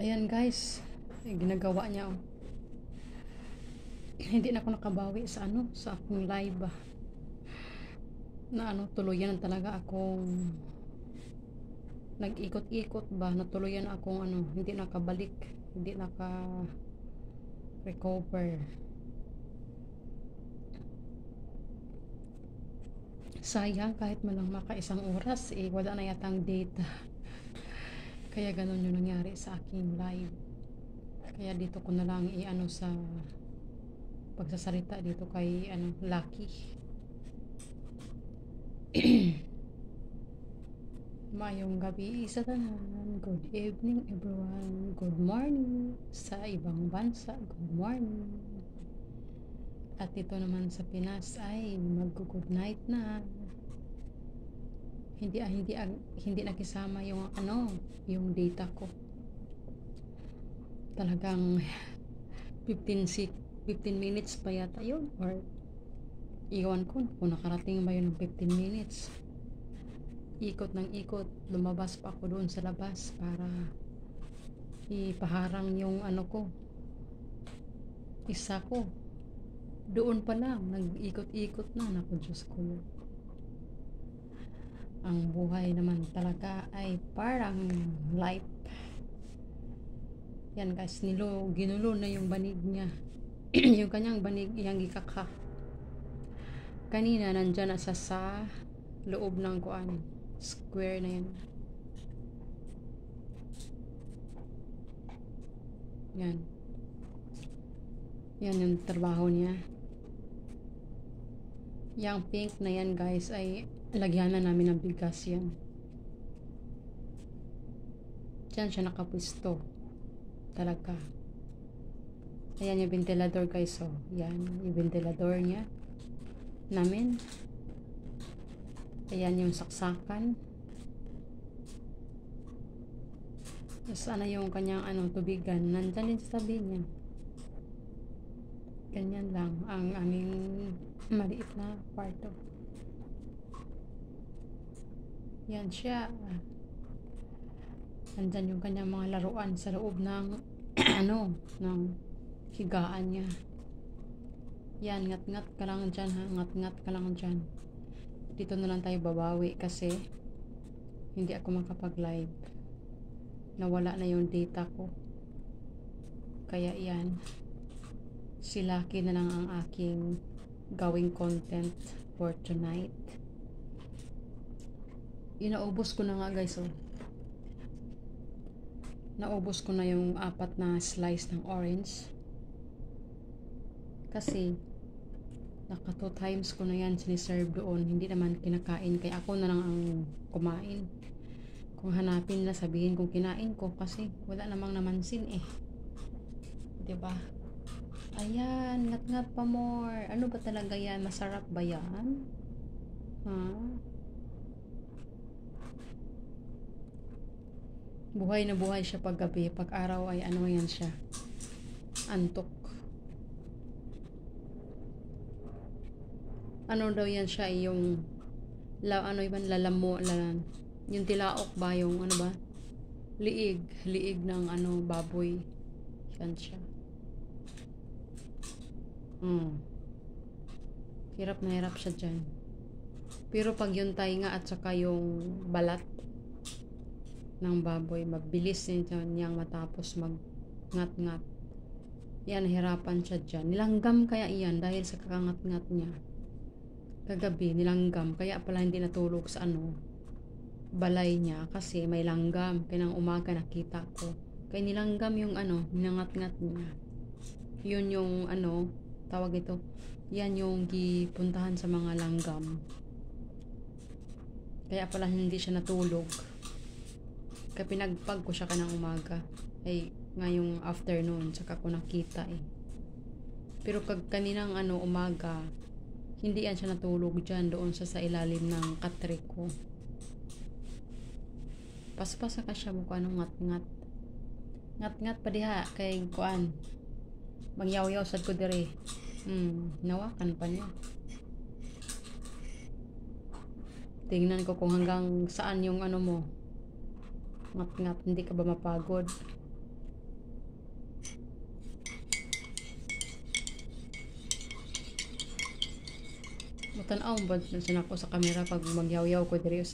Ayan guys, eh, ginagawa niya oh. Hindi na ako nakabawi sa ano, sa akong live ah. Na ano, tuluyan talaga akong nag-ikot-ikot ba, natuluyan akong ano, hindi nakabalik, hindi naka recover. Sayang kahit man lang maka isang oras, eh wala na yatang data. Kaya ganun yung nangyari sa aking live. Kaya dito ko na lang i-ano sa pagsasalita dito kay ano Lucky. Mayong gabi sa tanan. Good evening everyone. Good morning sa ibang bansa. Good morning. At ito naman sa Pinas ay mag-good night na. Hindi ah, hindi ah, hindi nakisama yung ano, yung data ko. Talagang 15 sec 15 minutes pa yata yun or iwan ko kung nakarating ba yun ng 15 minutes. Ikot ng ikot lumabas pa ako doon sa labas para ipaharang yung ano ko isa ko. Doon pa lang nag-ikot-ikot na naku Diyos ko ang buhay naman talaga ay parang life yan guys nilo ginulo na yung banig niya. Yung kanyang banig iyang gikaka kanina nandyan na sa sa loob ng kuan square na yan yan. Yan yung trabaho niya. Yung pink na yan guys ay lagyan na namin ng bigas yan dyan siya nakapwisto talaga Ayan yung ventilador guys. So, yan. Yung ventilador niya. Namin. Ayan yung saksakan. Ano yung kanyang ano, tubigan. Nandyan din sa tabi niya. Ganyan lang ang aming maliit na kwarto. Yan siya. Nandyan yung kanyang mga laruan sa loob ng ano, ng higaan niya. Yan, ngat-ngat ka lang dyan ha. Ngat-ngat ka lang dyan. Dito na lang tayo babawi kasi hindi ako makapag-live. Nawala na yung data ko. Kaya yan. Si Lucky na lang ang aking gawing content for tonight. Inaubos ko na nga guys oh. Naubos ko na yung apat na slice ng orange kasi, naka two times ko na yan siniserve doon. Hindi naman kinakain. Kaya ako na lang ang kumain. Kung hanapin na sabihin kung kinain ko. Kasi wala namang namansin eh. ba diba? Ayan, ngat-ngat pa more. Ano ba talaga yan? Masarap ba yan? Ha? Buhay na buhay siya pag gabi. Pag araw ay ano yan siya. Antok. ano daw yan siya? Yung la, ano iban lalamo lalan yung tilaok ba? Yung ano ba? Liig. Liig ng ano baboy. Yan siya. Hmm. Hirap na hirap siya dyan. Pero pag yung tainga at saka yung balat ng baboy mabilis niyang matapos mag ngat ngat yan hirapan siya dyan. Nilanggam kaya iyan dahil sa kakangat ngat niya. Kagabi nilanggam. Kaya pala hindi natulog sa ano balay niya kasi may langgam. Pinang umaga nakita ko. Kaya nilanggam yung ano ninangat-ngat niya. Yun yung ano tawag ito. Yan yung gipuntahan sa mga langgam. Kaya pala hindi siya natulog kaya pinagpag ko siya kanang umaga ay ngayong afternoon saka ko nakita eh pero kag kaninang ano umaga hindi yan siya natulog dyan doon sa, sa ilalim ng katriko. Paspasa ka siya mukha ng ngat-ngat. Ngat-ngat pa diha kay kuan. Magyaw-yaw sad ko dire. Hmm, nawakan pa niya. Tingnan ko kung hanggang saan yung ano mo ngat-ngat, hindi ka ba mapagod? Matanaw ba na ako sa kamera pag magyawyaw ko diri